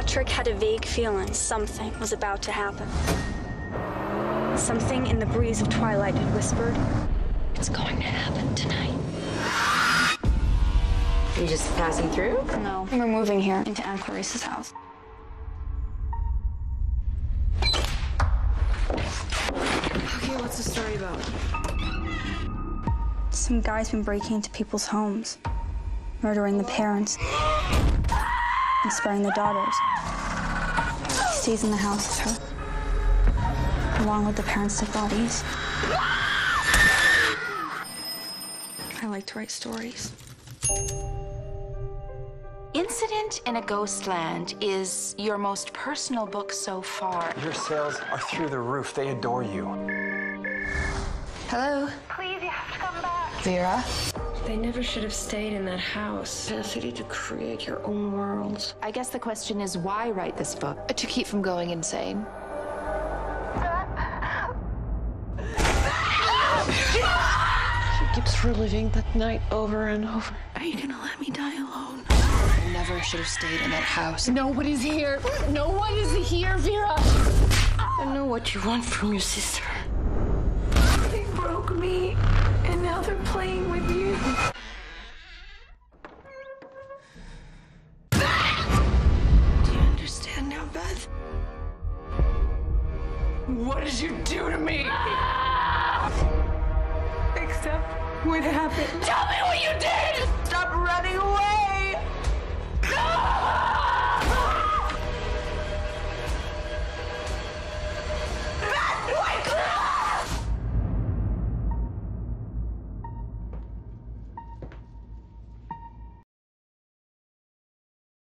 Patrick had a vague feeling something was about to happen. Something in the breeze of twilight had whispered, It's going to happen tonight. Are You just passing through? No, we're moving here into Aunt Clarice's house. Okay, what's the story about? Some guy's been breaking into people's homes, murdering the parents, and sparing the daughters. He stays in the house with her, along with the parents' dead bodies. I like to write stories. Incident in a Ghostland is your most personal book so far. Your sales are through the roof. They adore you. Hello? Please, you have to come back. Vera? They never should have stayed in that house. Capacity to create your own worlds. I guess the question is why write this book? To keep from going insane. She keeps reliving that night over and over. Are you gonna let me die alone? I never should have stayed in that house. Nobody's here. No one is here, Vera. I know what you want from your sister. They broke me, and now they're playing with you. Do you understand now, Beth? What did you do to me? Ah! Except what happened. Tell me what you did! Stop running away!